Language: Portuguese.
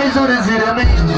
Mami Jurezira, Mendes